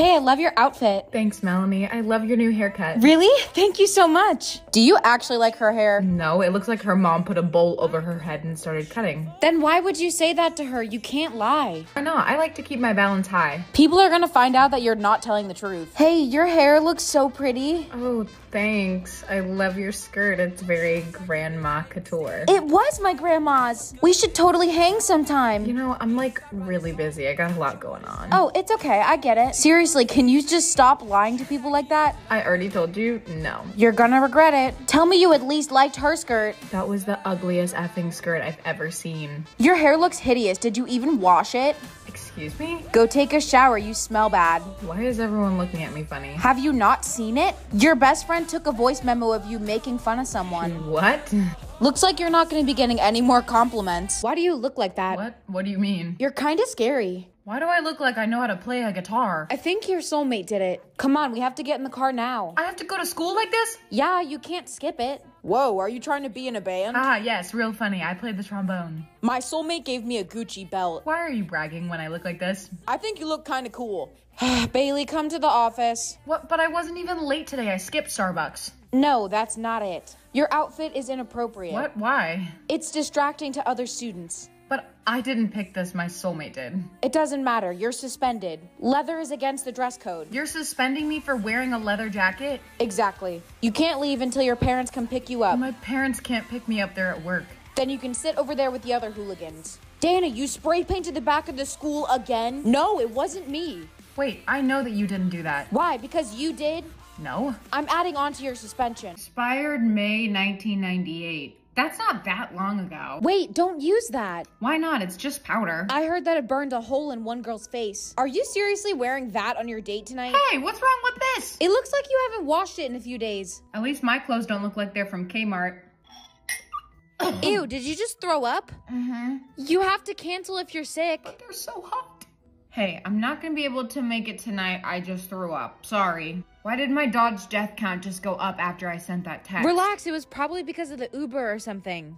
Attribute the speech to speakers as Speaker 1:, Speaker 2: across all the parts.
Speaker 1: Hey, I love your outfit.
Speaker 2: Thanks, Melanie. I love your new haircut.
Speaker 1: Really? Thank you so much. Do you actually like her hair?
Speaker 2: No, it looks like her mom put a bowl over her head and started cutting.
Speaker 1: Then why would you say that to her? You can't lie.
Speaker 2: I know, I like to keep my balance high.
Speaker 1: People are gonna find out that you're not telling the truth. Hey, your hair looks so pretty.
Speaker 2: Oh, thanks. I love your skirt. It's very grandma couture.
Speaker 1: It was my grandma's. We should totally hang sometime.
Speaker 2: You know, I'm like really busy. I got a lot going on.
Speaker 1: Oh, it's okay. I get it. Seriously, can you just stop lying to people like that?
Speaker 2: I already told you no.
Speaker 1: You're gonna regret it. Tell me you at least liked her skirt.
Speaker 2: That was the ugliest effing skirt I've ever seen.
Speaker 1: Your hair looks hideous. Did you even wash it?
Speaker 2: Excuse me?
Speaker 1: Go take a shower. You smell bad.
Speaker 2: Why is everyone looking at me funny?
Speaker 1: Have you not seen it? Your best friend took a voice memo of you making fun of someone.
Speaker 2: What?
Speaker 1: Looks like you're not gonna be getting any more compliments. Why do you look like that?
Speaker 2: What? What do you mean?
Speaker 1: You're kinda scary.
Speaker 2: Why do I look like I know how to play a guitar?
Speaker 1: I think your soulmate did it. Come on, we have to get in the car now.
Speaker 2: I have to go to school like this?
Speaker 1: Yeah, you can't skip it. Whoa, are you trying to be in a band?
Speaker 2: Ah, yes, real funny. I played the trombone.
Speaker 1: My soulmate gave me a Gucci belt.
Speaker 2: Why are you bragging when I look like this?
Speaker 1: I think you look kinda cool. Bailey, come to the office.
Speaker 2: What? But I wasn't even late today. I skipped Starbucks.
Speaker 1: No, that's not it. Your outfit is inappropriate.
Speaker 2: What? Why?
Speaker 1: It's distracting to other students.
Speaker 2: I didn't pick this, my soulmate did.
Speaker 1: It doesn't matter. You're suspended. Leather is against the dress code.
Speaker 2: You're suspending me for wearing a leather jacket?
Speaker 1: Exactly. You can't leave until your parents come pick you up.
Speaker 2: My parents can't pick me up they're at work.
Speaker 1: Then you can sit over there with the other hooligans. Dana, you spray painted the back of the school again? No, it wasn't me.
Speaker 2: Wait, I know that you didn't do that.
Speaker 1: Why? Because you did?
Speaker 2: No.
Speaker 1: I'm adding on to your suspension.
Speaker 2: Expired May 1998. That's not that long ago.
Speaker 1: Wait, don't use that.
Speaker 2: Why not? It's just powder.
Speaker 1: I heard that it burned a hole in one girl's face. Are you seriously wearing that on your date tonight?
Speaker 2: Hey, what's wrong with this?
Speaker 1: It looks like you haven't washed it in a few days.
Speaker 2: At least my clothes don't look like they're from Kmart.
Speaker 1: Ew, did you just throw up?
Speaker 2: Mm-hmm.
Speaker 1: You have to cancel if you're sick.
Speaker 2: But they're so hot. Hey, I'm not gonna be able to make it tonight. I just threw up. Sorry. Why did my Dodge death count just go up after I sent that text?
Speaker 1: Relax, it was probably because of the Uber or something.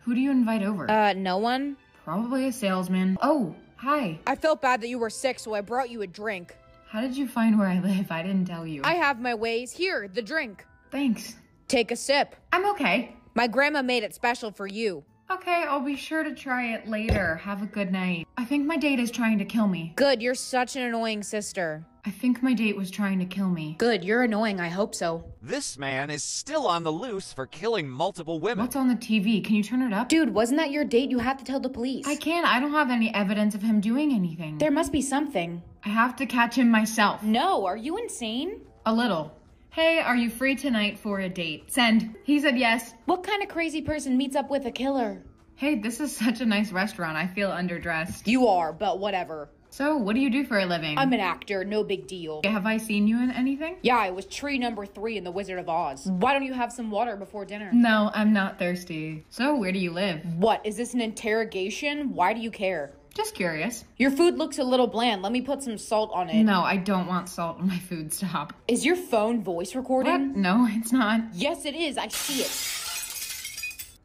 Speaker 2: Who do you invite over?
Speaker 1: Uh, no one?
Speaker 2: Probably a salesman. Oh, hi.
Speaker 1: I felt bad that you were sick, so I brought you a drink.
Speaker 2: How did you find where I live? I didn't tell you.
Speaker 1: I have my ways. Here, the drink.
Speaker 2: Thanks.
Speaker 1: Take a sip.
Speaker 2: I'm okay.
Speaker 1: My grandma made it special for you.
Speaker 2: Okay, I'll be sure to try it later. Have a good night. I think my date is trying to kill me.
Speaker 1: Good, you're such an annoying sister.
Speaker 2: I think my date was trying to kill me.
Speaker 1: Good, you're annoying. I hope so.
Speaker 3: This man is still on the loose for killing multiple women.
Speaker 2: What's on the TV? Can you turn it up?
Speaker 1: Dude, wasn't that your date? You have to tell the police.
Speaker 2: I can't. I don't have any evidence of him doing anything.
Speaker 1: There must be something.
Speaker 2: I have to catch him myself.
Speaker 1: No, are you insane?
Speaker 2: A little. Hey, are you free tonight for a date? Send. He said yes.
Speaker 1: What kind of crazy person meets up with a killer?
Speaker 2: Hey, this is such a nice restaurant. I feel underdressed.
Speaker 1: You are, but whatever.
Speaker 2: So, what do you do for a living?
Speaker 1: I'm an actor, no big deal.
Speaker 2: Have I seen you in anything?
Speaker 1: Yeah, I was tree number three in The Wizard of Oz. Why don't you have some water before dinner?
Speaker 2: No, I'm not thirsty. So, where do you live?
Speaker 1: What, is this an interrogation? Why do you care?
Speaker 2: Just curious.
Speaker 1: Your food looks a little bland. Let me put some salt on it.
Speaker 2: No, I don't want salt on my food. Stop.
Speaker 1: Is your phone voice
Speaker 2: What?
Speaker 1: recording?
Speaker 2: No, it's not.
Speaker 1: Yes, it is. I see it.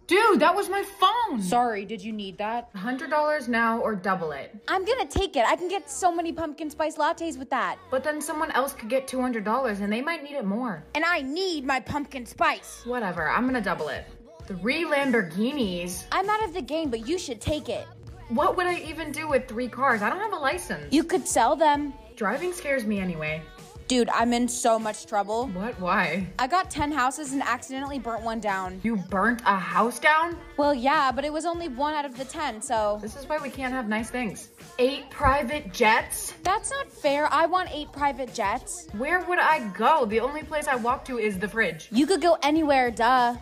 Speaker 2: Dude, that was my phone.
Speaker 1: Sorry, did you need that?
Speaker 2: $100 now or double it.
Speaker 1: I'm gonna take it. I can get so many pumpkin spice lattes with that.
Speaker 2: But then someone else could get $200 and they might need it more.
Speaker 1: And I need my pumpkin spice.
Speaker 2: Whatever, I'm gonna double it. Three Lamborghinis?
Speaker 1: I'm out of the game, but you should take it.
Speaker 2: What would I even do with three cars? I don't have a license.
Speaker 1: You could sell them.
Speaker 2: Driving scares me anyway.
Speaker 1: Dude, I'm in so much trouble.
Speaker 2: What? Why?
Speaker 1: I got 10 houses and accidentally burnt one down.
Speaker 2: You burnt a house down?
Speaker 1: Well, yeah, but it was only one out of the 10, so.
Speaker 2: This is why we can't have nice things. Eight private jets?
Speaker 1: That's not fair. I want eight private jets.
Speaker 2: Where would I go? The only place I walk to is the fridge.
Speaker 1: You could go anywhere, duh.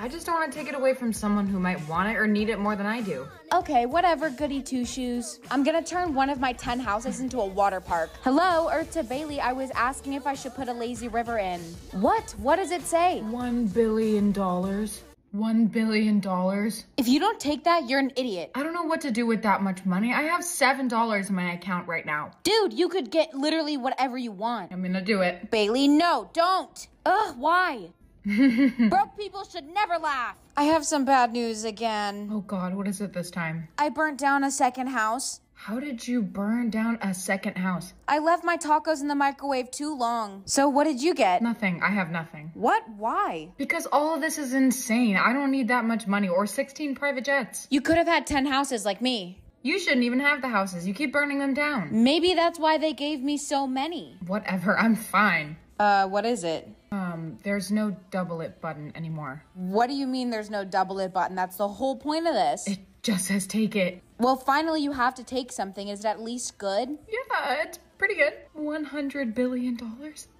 Speaker 2: I just don't want to take it away from someone who might want it or need it more than I do.
Speaker 1: Okay, whatever, goody two shoes. I'm gonna turn one of my 10 houses into a water park. Hello, Earth to Bailey. I was asking if I should put a lazy river in. What? What does it say?
Speaker 2: One billion dollars. One billion dollars.
Speaker 1: If you don't take that, you're an idiot.
Speaker 2: I don't know what to do with that much money. I have seven dollars in my account right now.
Speaker 1: Dude, you could get literally whatever you want.
Speaker 2: I'm gonna do it.
Speaker 1: Bailey, no, don't. Ugh, why? Broke people should never laugh. I have some bad news again.
Speaker 2: Oh god, what is it this time?
Speaker 1: I burnt down a second house.
Speaker 2: How did you burn down a second house?
Speaker 1: I left my tacos in the microwave too long. So what did you get?
Speaker 2: Nothing. I have nothing.
Speaker 1: What? Why?
Speaker 2: Because all of this is insane. I don't need that much money or 16 private jets.
Speaker 1: You could have had 10 houses like me.
Speaker 2: You shouldn't even have the houses. You keep burning them down.
Speaker 1: Maybe that's why they gave me so many.
Speaker 2: Whatever. I'm fine.
Speaker 1: Uh, what is it?
Speaker 2: Um, there's no double it button anymore.
Speaker 1: What do you mean there's no double it button? That's the whole point of this.
Speaker 2: It just says take it.
Speaker 1: Well, finally you have to take something. Is it at least good?
Speaker 2: Yeah, it's pretty good. $100 billion?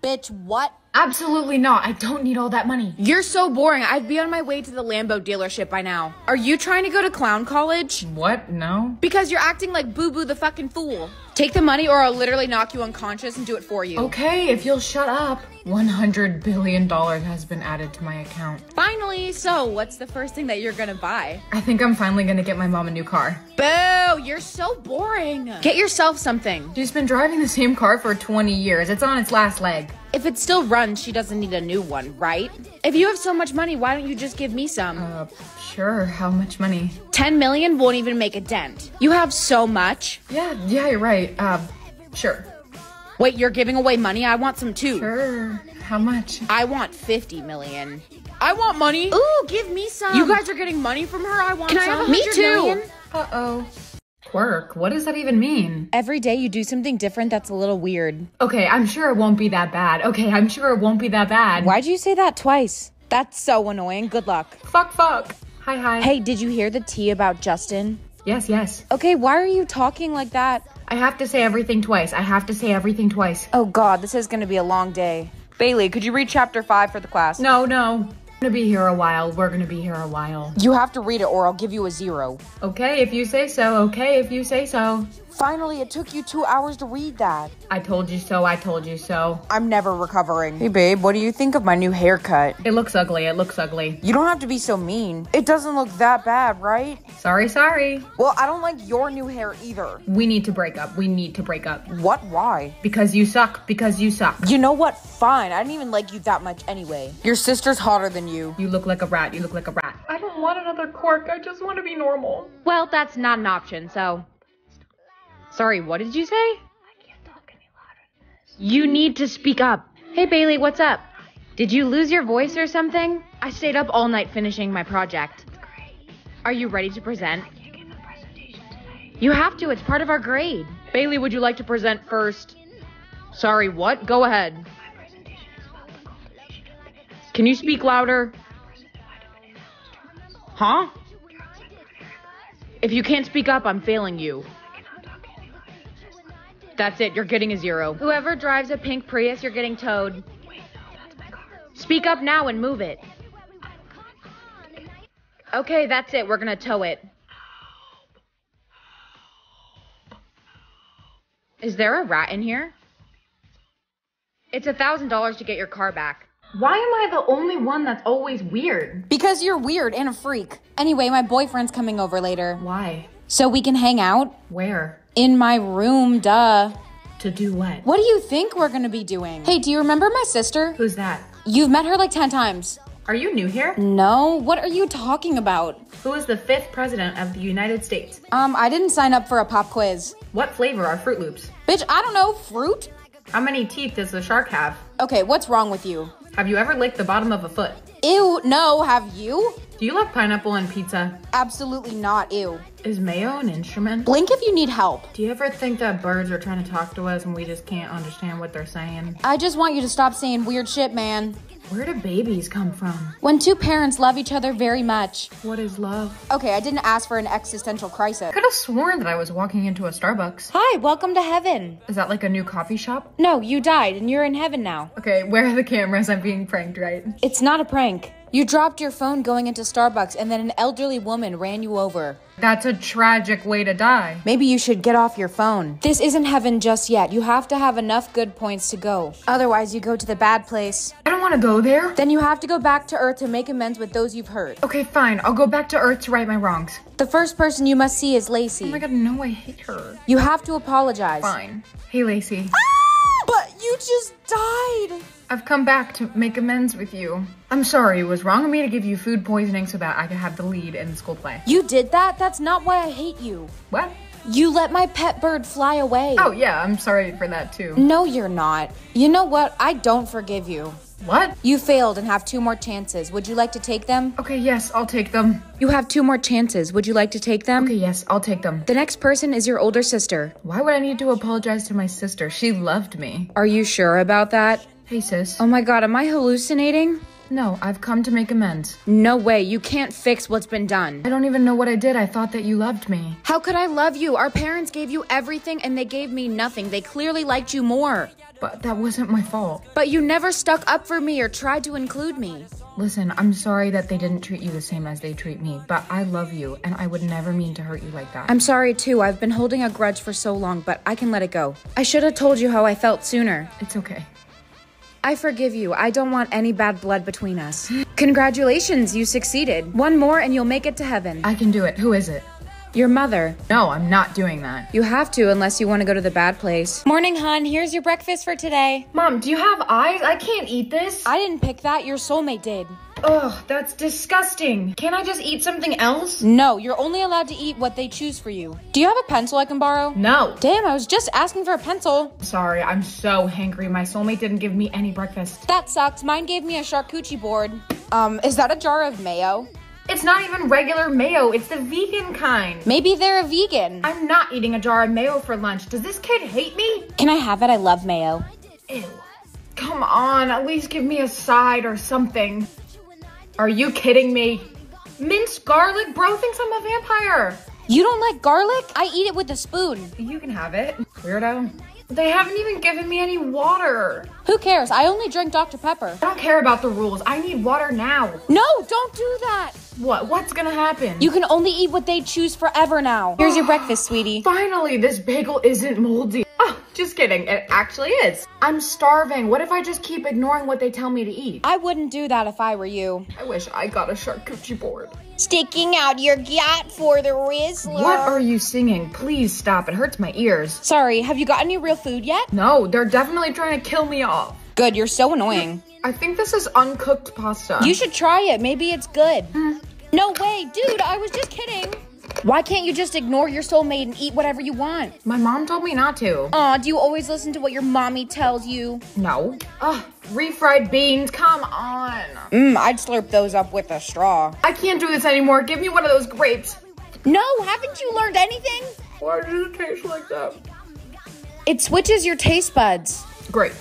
Speaker 1: Bitch, what?
Speaker 2: Absolutely not. I don't need all that money.
Speaker 1: You're so boring. I'd be on my way to the Lambo dealership by now. Are you trying to go to clown college?
Speaker 2: What? No?
Speaker 1: Because you're acting like Boo Boo the fucking fool. Take the money or I'll literally knock you unconscious and do it for you.
Speaker 2: Okay, if you'll shut up. $100 billion has been added to my account.
Speaker 1: Finally, so what's the first thing that you're gonna buy?
Speaker 2: I think I'm finally gonna get my mom a new car.
Speaker 1: Boo, you're so boring. Get yourself something.
Speaker 2: She's been driving the same car for 20 years. It's on its last leg.
Speaker 1: If it still runs, she doesn't need a new one, right? If you have so much money, why don't you just give me some?
Speaker 2: Uh, sure. How much money?
Speaker 1: 10 million won't even make a dent. You have so much.
Speaker 2: Yeah, yeah, you're right. Uh, sure.
Speaker 1: Wait, you're giving away money? I want some too.
Speaker 2: Sure. How much?
Speaker 1: I want 50 million. I want money. Ooh, give me some. You guys are getting money from her? I want
Speaker 2: Can
Speaker 1: some.
Speaker 2: I have
Speaker 1: me too.
Speaker 2: Uh-oh. Quirk, what does that even mean?
Speaker 1: Every day you do something different that's a little weird.
Speaker 2: Okay, I'm sure it won't be that bad. Okay, I'm sure it won't be that bad.
Speaker 1: Why'd you say that twice? That's so annoying. Good luck.
Speaker 2: Fuck, fuck. Hi, hi.
Speaker 1: Hey, did you hear the tea about Justin?
Speaker 2: Yes, yes.
Speaker 1: Okay, why are you talking like that?
Speaker 2: I have to say everything twice. I have to say everything twice.
Speaker 1: Oh god, this is gonna be a long day. Bailey, could you read chapter 5 for the class?
Speaker 2: No, no. We're gonna be here a while. We're gonna be here a while.
Speaker 1: You have to read it or I'll give you a zero.
Speaker 2: Okay, if you say so. Okay, if you say so.
Speaker 1: Finally, it took you two hours to read that.
Speaker 2: I told you so. I told you so.
Speaker 1: I'm never recovering. Hey babe, what do you think of my new haircut?
Speaker 2: It looks ugly. It looks ugly.
Speaker 1: You don't have to be so mean. It doesn't look that bad, right?
Speaker 2: Sorry, sorry.
Speaker 1: Well, I don't like your new hair either.
Speaker 2: We need to break up. We need to break up.
Speaker 1: What? Why?
Speaker 2: Because you suck. Because you suck.
Speaker 1: You know what? Fine. I didn't even like you that much anyway. Your sister's hotter than you.
Speaker 2: You look like a rat. You look like a rat. I don't want another quirk. I just want to be normal.
Speaker 1: Well, that's not an option, so. Sorry, what did you say? I can't talk any louder You need to speak up. Hey, Bailey, what's up? Did you lose your voice or something? I stayed up all night finishing my project. Are you ready to present? I can't give a presentation today. You have to, it's part of our grade. Bailey, would you like to present first? Sorry, what? Go ahead. My presentation is about the cultivation of bananas. Can you speak louder? Huh? If you can't speak up, I'm failing you. That's it, you're getting a zero. Whoever drives a pink Prius, you're getting towed. Wait, no, that's my car. Speak up now and move it. Okay, that's it, we're gonna tow it. Is there a rat in here? It's a thousand dollars to get your car back.
Speaker 2: Why am I the only one that's always weird?
Speaker 1: Because you're weird and a freak. Anyway, my boyfriend's coming over later.
Speaker 2: Why?
Speaker 1: So we can hang out?
Speaker 2: Where?
Speaker 1: In my room, duh.
Speaker 2: To do what?
Speaker 1: What do you think we're gonna be doing? Hey, do you remember my sister?
Speaker 2: Who's that?
Speaker 1: You've met her like 10 times.
Speaker 2: Are you new here?
Speaker 1: No, what are you talking about?
Speaker 2: Who is the fifth president of the United States?
Speaker 1: Um, I didn't sign up for a pop quiz.
Speaker 2: What flavor are Froot Loops?
Speaker 1: Bitch, I don't know, fruit?
Speaker 2: How many teeth does the shark have?
Speaker 1: Okay, what's wrong with you?
Speaker 2: Have you ever licked the bottom of a foot?
Speaker 1: Ew, no, have you?
Speaker 2: Do you like pineapple on pizza?
Speaker 1: Absolutely not, ew.
Speaker 2: Is mayo an instrument?
Speaker 1: Blink if you need help.
Speaker 2: Do you ever think that birds are trying to talk to us and we just can't understand what they're saying?
Speaker 1: I just want you to stop saying weird shit, man.
Speaker 2: Where do babies come from?
Speaker 1: When two parents love each other very much.
Speaker 2: What is love?
Speaker 1: Okay, I didn't ask for an existential crisis.
Speaker 2: Could have sworn that I was walking into a Starbucks.
Speaker 1: Hi, welcome to heaven.
Speaker 2: Is that like a new coffee shop?
Speaker 1: No, you died and you're in heaven now.
Speaker 2: Okay, where are the cameras? I'm being pranked, right?
Speaker 1: It's not a prank. You dropped your phone going into Starbucks and then an elderly woman ran you over.
Speaker 2: That's a tragic way to die.
Speaker 1: Maybe you should get off your phone. This isn't heaven just yet. You have to have enough good points to go. Otherwise, you go to the bad place.
Speaker 2: I don't want to go there.
Speaker 1: Then you have to go back to Earth to make amends with those you've hurt.
Speaker 2: Okay, fine. I'll go back to Earth to right my wrongs.
Speaker 1: The first person you must see is Lacey.
Speaker 2: Oh my god, no, I hate her.
Speaker 1: You have to apologize.
Speaker 2: Fine. Hey, Lacey.
Speaker 1: Ah, but you just died.
Speaker 2: I've come back to make amends with you. I'm sorry, it was wrong of me to give you food poisoning so that I could have the lead in the school play.
Speaker 1: You did that? That's not why I hate you.
Speaker 2: What?
Speaker 1: You let my pet bird fly away.
Speaker 2: Oh, yeah, I'm sorry for that too.
Speaker 1: No, you're not. You know what? I don't forgive you.
Speaker 2: What?
Speaker 1: You failed and have two more chances. Would you like to take them?
Speaker 2: Okay, yes, I'll take them.
Speaker 1: You have two more chances. Would you like to take them?
Speaker 2: Okay, yes, I'll take them.
Speaker 1: The next person is your older sister.
Speaker 2: Why would I need to apologize to my sister? She loved me.
Speaker 1: Are you sure about that?
Speaker 2: Hey, sis.
Speaker 1: Oh my god, am I hallucinating?
Speaker 2: No, I've come to make amends.
Speaker 1: No way, you can't fix what's been done.
Speaker 2: I don't even know what I did. I thought that you loved me.
Speaker 1: How could I love you? Our parents gave you everything and they gave me nothing. They clearly liked you more.
Speaker 2: But that wasn't my fault.
Speaker 1: But you never stuck up for me or tried to include me.
Speaker 2: Listen, I'm sorry that they didn't treat you the same as they treat me, but I love you and I would never mean to hurt you like that.
Speaker 1: I'm sorry too. I've been holding a grudge for so long, but I can let it go. I should have told you how I felt sooner.
Speaker 2: It's okay.
Speaker 1: I forgive you. I don't want any bad blood between us. Congratulations, you succeeded. One more and you'll make it to heaven.
Speaker 2: I can do it. Who is it?
Speaker 1: Your mother.
Speaker 2: No, I'm not doing that.
Speaker 1: You have to unless you want to go to the bad place. Morning, hun. Here's your breakfast for today.
Speaker 2: Mom, do you have eyes? I can't eat this.
Speaker 1: I didn't pick that. Your soulmate did.
Speaker 2: Ugh, that's disgusting. Can't I just eat something else?
Speaker 1: No, you're only allowed to eat what they choose for you. Do you have a pencil I can borrow?
Speaker 2: No.
Speaker 1: Damn, I was just asking for a pencil.
Speaker 2: Sorry, I'm so hangry. My soulmate didn't give me any breakfast.
Speaker 1: That sucks. Mine gave me a charcuterie board. Um, is that a jar of mayo?
Speaker 2: It's not even regular mayo, it's the vegan kind.
Speaker 1: Maybe they're a vegan.
Speaker 2: I'm not eating a jar of mayo for lunch. Does this kid hate me?
Speaker 1: Can I have it? I love mayo.
Speaker 2: Ew. Come on, at least give me a side or something. Are you kidding me? Minced garlic? Bro thinks I'm a vampire.
Speaker 1: You don't like garlic? I eat it with a spoon.
Speaker 2: You can have it, weirdo. They haven't even given me any water.
Speaker 1: Who cares? I only drink Dr. Pepper.
Speaker 2: I don't care about the rules. I need water now.
Speaker 1: No, don't do that.
Speaker 2: What? What's gonna happen?
Speaker 1: You can only eat what they choose forever now. Here's your breakfast, sweetie.
Speaker 2: Finally, this bagel isn't moldy. Just kidding. It actually is. I'm starving. What if I just keep ignoring what they tell me to eat?
Speaker 1: I wouldn't do that if I were you.
Speaker 2: I wish I got a charcuterie board.
Speaker 4: Sticking out your gut for the Rizzler.
Speaker 2: What are you singing? Please stop. It hurts my ears.
Speaker 1: Sorry, have you got any real food yet?
Speaker 2: No, they're definitely trying to kill me off.
Speaker 1: Good, you're so annoying.
Speaker 2: I think this is uncooked pasta.
Speaker 1: You should try it. Maybe it's good. Hmm. No way, dude, I was just kidding. Why can't you just ignore your soulmate and eat whatever you want?
Speaker 2: My mom told me not to.
Speaker 1: Aw, do you always listen to what your mommy tells you?
Speaker 2: No. Ugh, refried beans. Come on.
Speaker 1: Mmm, I'd slurp those up with a straw.
Speaker 2: I can't do this anymore. Give me one of those grapes.
Speaker 1: No, haven't you learned anything?
Speaker 2: Why does it taste like that?
Speaker 1: It switches your taste buds.
Speaker 2: Great.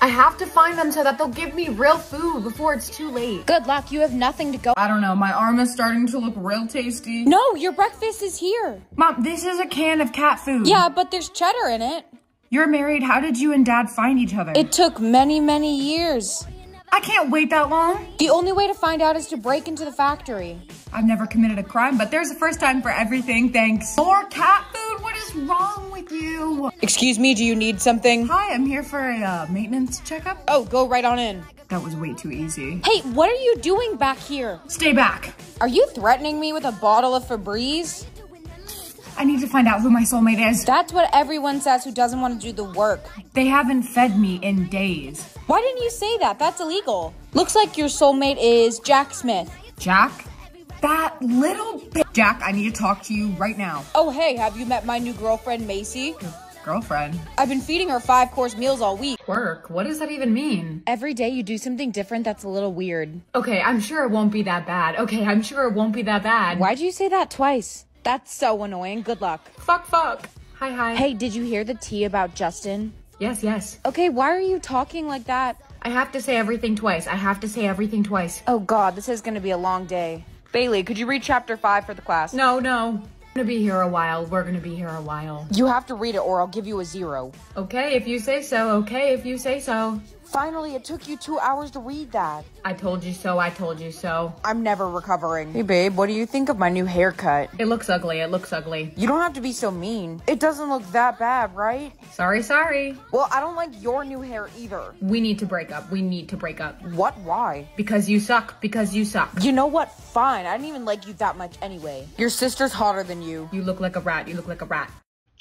Speaker 2: I have to find them so that they'll give me real food before it's too late.
Speaker 1: Good luck, you have nothing to go.
Speaker 2: I don't know, my arm is starting to look real tasty.
Speaker 1: No, your breakfast is here.
Speaker 2: Mom, this is a can of cat food.
Speaker 1: Yeah, but there's cheddar in it.
Speaker 2: You're married. How did you and dad find each other?
Speaker 1: It took many, many years.
Speaker 2: I can't wait that long.
Speaker 1: The only way to find out is to break into the factory.
Speaker 2: I've never committed a crime, but there's a first time for everything, thanks. More cat food? What is wrong with you?
Speaker 1: Excuse me, do you need something?
Speaker 2: Hi, I'm here for a uh, maintenance checkup.
Speaker 1: Oh, go right on in.
Speaker 2: That was way too easy.
Speaker 1: Hey, what are you doing back here?
Speaker 2: Stay back.
Speaker 1: Are you threatening me with a bottle of Febreze?
Speaker 2: I need to find out who my soulmate is.
Speaker 1: That's what everyone says who doesn't want to do the work.
Speaker 2: They haven't fed me in days.
Speaker 1: Why didn't you say that? That's illegal. Looks like your soulmate is Jack Smith.
Speaker 2: Jack? That little bit. Jack, I need to talk to you right now.
Speaker 1: Oh, hey, have you met my new girlfriend, Macy?
Speaker 2: Girlfriend.
Speaker 1: I've been feeding her five course meals all week.
Speaker 2: Work? What does that even mean?
Speaker 1: Every day you do something different that's a little weird.
Speaker 2: Okay, I'm sure it won't be that bad. Okay, I'm sure it won't be that bad.
Speaker 1: Why'd you say that twice? That's so annoying. Good luck.
Speaker 2: Fuck, fuck. Hi, hi.
Speaker 1: Hey, did you hear the tea about Justin?
Speaker 2: Yes, yes.
Speaker 1: Okay, why are you talking like that?
Speaker 2: I have to say everything twice. I have to say everything twice.
Speaker 1: Oh god, this is gonna be a long day. Bailey, could you read chapter 5 for the class?
Speaker 2: No, no. We're gonna be here a while. We're gonna be here a while.
Speaker 1: You have to read it or I'll give you a zero.
Speaker 2: Okay, if you say so. Okay, if you say so.
Speaker 1: Finally, it took you two hours to read that.
Speaker 2: I told you so. I told you so.
Speaker 1: I'm never recovering. Hey babe, what do you think of my new haircut?
Speaker 2: It looks ugly. It looks ugly.
Speaker 1: You don't have to be so mean. It doesn't look that bad, right?
Speaker 2: Sorry, sorry.
Speaker 1: Well, I don't like your new hair either.
Speaker 2: We need to break up. We need to break up.
Speaker 1: What? Why?
Speaker 2: Because you suck. Because you suck.
Speaker 1: You know what? Fine. I didn't even like you that much anyway. Your sister's hotter than you.
Speaker 2: You look like a rat. You look like a rat.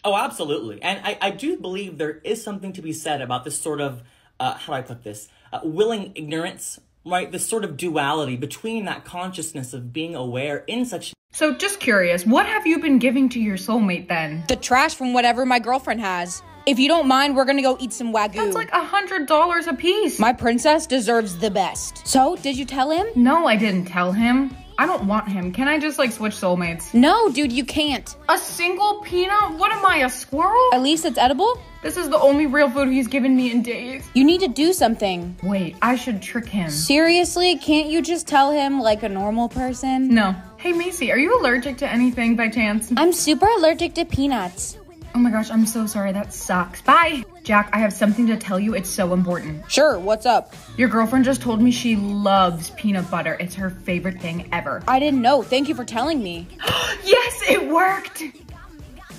Speaker 5: Oh, absolutely. And I, I do believe there is something to be said about this sort of, uh, how do I put this? Uh, willing ignorance, right? This sort of duality between that consciousness of being aware in such
Speaker 2: So just curious, what have you been giving to your soulmate then?
Speaker 1: The trash from whatever my girlfriend has. If you don't mind, we're gonna go eat some wagyu.
Speaker 2: That's like a hundred dollars a piece.
Speaker 1: my princess deserves the best. So, did you tell him?
Speaker 2: no, I didn't tell him. I don't want him. Can I just like switch soulmates?
Speaker 1: No, dude, you can't.
Speaker 2: A single peanut? What am I, a squirrel?
Speaker 1: At least it's edible.
Speaker 2: This is the only real food he's given me in days.
Speaker 1: You need to do something.
Speaker 2: Wait, I should trick him.
Speaker 1: Seriously, can't you just tell him like a normal person?
Speaker 2: No. Hey Macy, are you allergic to anything by chance?
Speaker 1: I'm super allergic to peanuts.
Speaker 2: Oh my gosh, I'm so sorry. That sucks. Bye. Jack, I have something to tell you. It's so important.
Speaker 1: Sure, what's up?
Speaker 2: Your girlfriend just told me she loves peanut butter. It's her favorite thing ever.
Speaker 1: I didn't know. Thank you for telling me.
Speaker 2: Yes, it worked.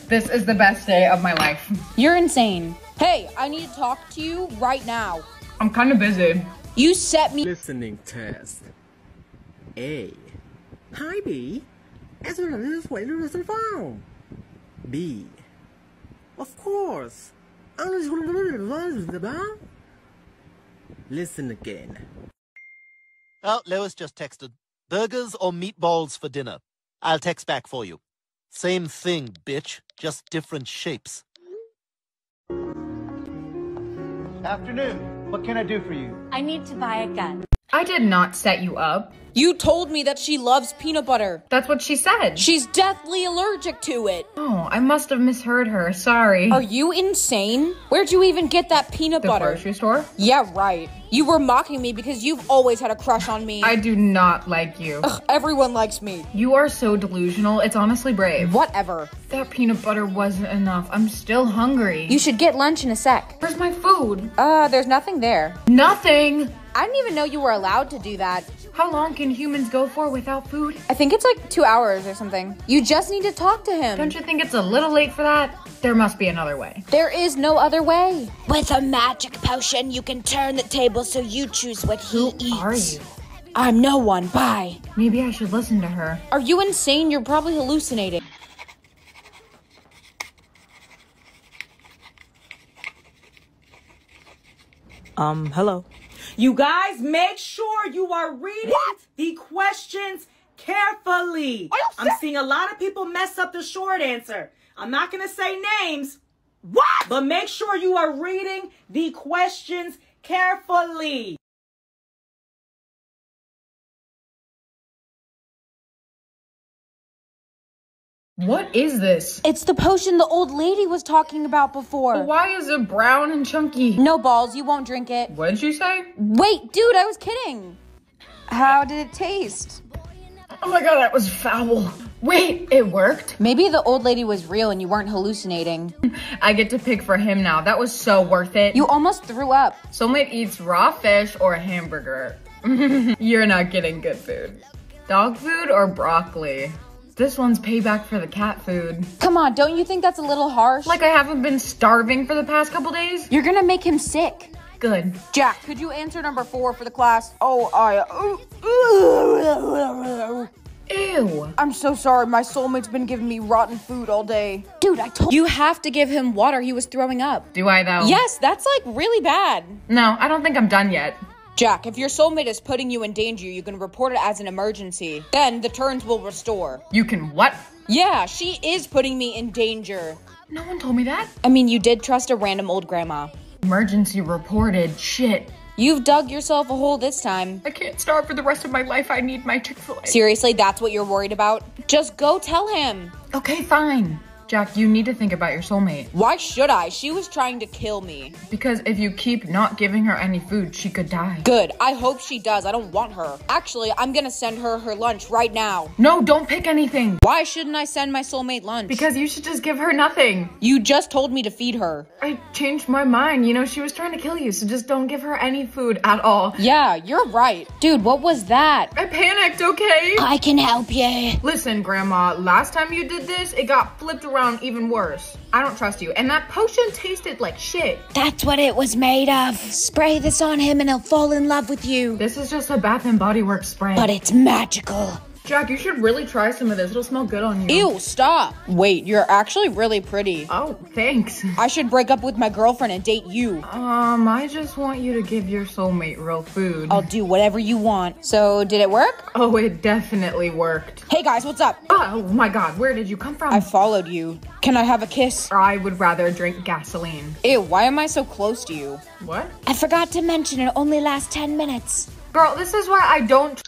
Speaker 2: This is the best day of my life.
Speaker 1: You're insane. Hey, I need to talk to you right now.
Speaker 2: I'm kind of busy.
Speaker 1: You set me.
Speaker 6: Listening test. A. Hi, B. As soon as this way to the phone. B. Of course. Listen again.
Speaker 7: Oh, Lois just texted. Burgers or meatballs for dinner? I'll text back for you. Same thing, bitch. Just different shapes.
Speaker 8: Afternoon. What can I do for you?
Speaker 9: I need to buy a gun.
Speaker 2: I did not set you up.
Speaker 1: You told me that she loves peanut butter.
Speaker 2: That's what she said.
Speaker 1: She's deathly allergic to it.
Speaker 2: Oh, I must have misheard her. Sorry.
Speaker 1: Are you insane? Where'd you even get that peanut
Speaker 2: the
Speaker 1: butter?
Speaker 2: grocery store?
Speaker 1: Yeah, right. You were mocking me because you've always had a crush on me.
Speaker 2: I do not like you.
Speaker 1: Ugh, everyone likes me.
Speaker 2: You are so delusional. It's honestly brave.
Speaker 1: Whatever.
Speaker 2: That peanut butter wasn't enough. I'm still hungry.
Speaker 1: You should get lunch in a sec.
Speaker 2: Where's my food?
Speaker 1: Uh, there's nothing there.
Speaker 2: Nothing.
Speaker 1: I didn't even know you were allowed to do that.
Speaker 2: How long can humans go for without food?
Speaker 1: I think it's like two hours or something. You just need to talk to him.
Speaker 2: Don't you think it's a little late for that? There must be another way.
Speaker 1: There is no other way.
Speaker 10: With a magic potion, you can turn the table so you choose what he eats.
Speaker 2: Are you?
Speaker 1: I'm no one. Bye.
Speaker 2: Maybe I should listen to her.
Speaker 1: Are you insane? You're probably hallucinating.
Speaker 5: Um, hello. You guys make sure you are reading the questions carefully. I'm seeing a lot of people mess up the short answer. I'm not going to say names. What? But make sure you are reading the questions carefully.
Speaker 2: What is this?
Speaker 1: It's the potion the old lady was talking about before.
Speaker 2: Why is it brown and chunky?
Speaker 1: No balls, you won't drink it.
Speaker 2: What did you say?
Speaker 1: Wait, dude, I was kidding. How did it taste?
Speaker 2: Oh my god, that was foul. Wait, it worked?
Speaker 1: Maybe the old lady was real and you weren't hallucinating.
Speaker 2: I get to pick for him now. That was so worth it.
Speaker 1: You almost threw up.
Speaker 2: Soulmate eats raw fish or a hamburger. You're not getting good food. Dog food or broccoli? This one's payback for the cat food.
Speaker 1: Come on, don't you think that's a little harsh?
Speaker 2: Like I haven't been starving for the past couple days?
Speaker 1: You're gonna make him sick.
Speaker 2: Good.
Speaker 1: Jack, could you answer number four for the class? Oh, I.
Speaker 2: Ew.
Speaker 1: I'm so sorry. My soulmate's been giving me rotten food all day. Dude, I told you have to give him water. He was throwing up.
Speaker 2: Do I though?
Speaker 1: Yes, that's like really bad.
Speaker 2: No, I don't think I'm done yet.
Speaker 1: Jack, if your soulmate is putting you in danger, you can report it as an emergency. Then the turns will restore.
Speaker 2: You can what?
Speaker 1: Yeah, she is putting me in danger.
Speaker 2: No one told me that.
Speaker 1: I mean, you did trust a random old grandma.
Speaker 2: Emergency reported. Shit.
Speaker 1: You've dug yourself a hole this time.
Speaker 2: I can't starve for the rest of my life. I need my Chick fil A.
Speaker 1: Seriously, that's what you're worried about? Just go tell him.
Speaker 2: Okay, fine. Jack, you need to think about your soulmate.
Speaker 1: Why should I? She was trying to kill me.
Speaker 2: Because if you keep not giving her any food, she could die.
Speaker 1: Good. I hope she does. I don't want her. Actually, I'm gonna send her her lunch right now.
Speaker 2: No, don't pick anything.
Speaker 1: Why shouldn't I send my soulmate lunch?
Speaker 2: Because you should just give her nothing.
Speaker 1: You just told me to feed her.
Speaker 2: I changed my mind. You know, she was trying to kill you, so just don't give her any food at all.
Speaker 1: Yeah, you're right. Dude, what was that?
Speaker 2: I panicked, okay?
Speaker 10: I can help you.
Speaker 2: Listen, Grandma, last time you did this, it got flipped around even worse. I don't trust you. And that potion tasted like shit.
Speaker 10: That's what it was made of. Spray this on him and he'll fall in love with you.
Speaker 2: This is just a Bath and Body Works spray.
Speaker 10: But it's magical.
Speaker 2: Jack, you should really try some of this. It'll smell good on you.
Speaker 1: Ew, stop. Wait, you're actually really pretty.
Speaker 2: Oh, thanks.
Speaker 1: I should break up with my girlfriend and date you.
Speaker 2: Um, I just want you to give your soulmate real food.
Speaker 1: I'll do whatever you want. So, did it work?
Speaker 2: Oh, it definitely worked.
Speaker 1: Hey guys, what's up?
Speaker 2: Oh my god, where did you come from?
Speaker 1: I followed you. Can I have a kiss?
Speaker 2: I would rather drink gasoline.
Speaker 1: Ew, why am I so close to you?
Speaker 2: What?
Speaker 11: I forgot to mention it only lasts 10 minutes.
Speaker 2: Girl, this is why I don't.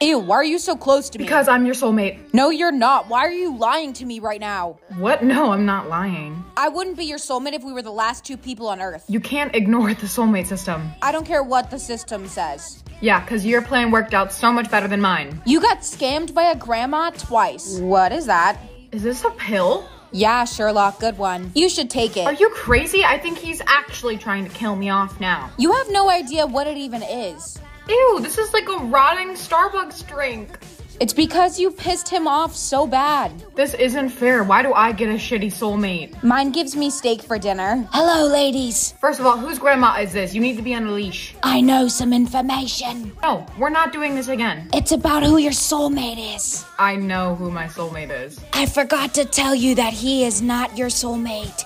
Speaker 1: Ew, why are you so close to me?
Speaker 2: Because I'm your soulmate.
Speaker 1: No, you're not. Why are you lying to me right now?
Speaker 2: What? No, I'm not lying.
Speaker 1: I wouldn't be your soulmate if we were the last two people on Earth.
Speaker 2: You can't ignore the soulmate system.
Speaker 1: I don't care what the system says.
Speaker 2: Yeah, because your plan worked out so much better than mine.
Speaker 1: You got scammed by a grandma twice. What is that?
Speaker 2: Is this a pill?
Speaker 1: Yeah, Sherlock, good one. You should take it.
Speaker 2: Are you crazy? I think he's actually trying to kill me off now.
Speaker 1: You have no idea what it even is.
Speaker 2: Ew, this is like a rotting Starbucks drink.
Speaker 1: It's because you pissed him off so bad.
Speaker 2: This isn't fair. Why do I get a shitty soulmate?
Speaker 1: Mine gives me steak for dinner.
Speaker 11: Hello, ladies.
Speaker 2: First of all, whose grandma is this? You need to be on a leash.
Speaker 11: I know some information.
Speaker 2: No, we're not doing this again.
Speaker 11: It's about who your soulmate is.
Speaker 2: I know who my soulmate is.
Speaker 11: I forgot to tell you that he is not your soulmate.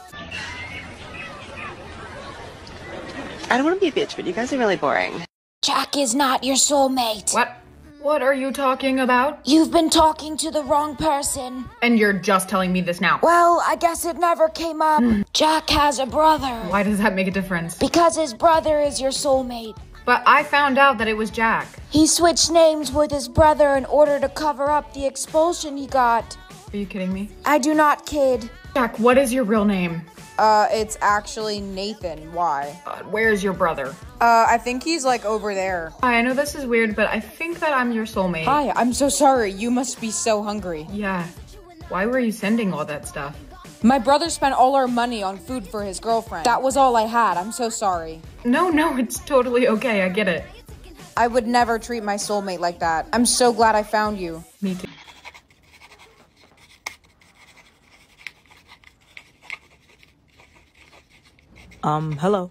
Speaker 4: I don't want to be a bitch, but you guys are really boring.
Speaker 11: Jack is not your soulmate.
Speaker 2: What? What are you talking about?
Speaker 11: You've been talking to the wrong person.
Speaker 2: And you're just telling me this now.
Speaker 11: Well, I guess it never came up. Hmm. Jack has a brother.
Speaker 2: Why does that make a difference?
Speaker 11: Because his brother is your soulmate.
Speaker 2: But I found out that it was Jack.
Speaker 11: He switched names with his brother in order to cover up the expulsion he got.
Speaker 2: Are you kidding me?
Speaker 11: I do not kid.
Speaker 2: Jack, what is your real name?
Speaker 1: Uh, it's actually Nathan. Why?
Speaker 2: Uh, where's your brother?
Speaker 1: Uh, I think he's like over there.
Speaker 2: Hi, I know this is weird, but I think that I'm your soulmate.
Speaker 1: Hi, I'm so sorry. You must be so hungry.
Speaker 2: Yeah. Why were you sending all that stuff?
Speaker 1: My brother spent all our money on food for his girlfriend. That was all I had. I'm so sorry.
Speaker 2: No, no, it's totally okay. I get it.
Speaker 1: I would never treat my soulmate like that. I'm so glad I found you.
Speaker 2: Me too.
Speaker 5: Um, hello.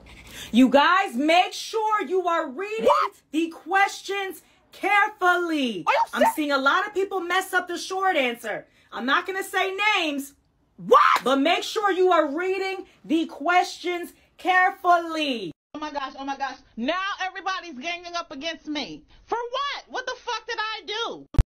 Speaker 5: You guys make sure you are reading the questions carefully. I'm seeing a lot of people mess up the short answer. I'm not going to say names. What? But make sure you are reading the questions carefully.
Speaker 12: Oh my gosh, oh my gosh. Now everybody's ganging up against me. For what? What the fuck did I do?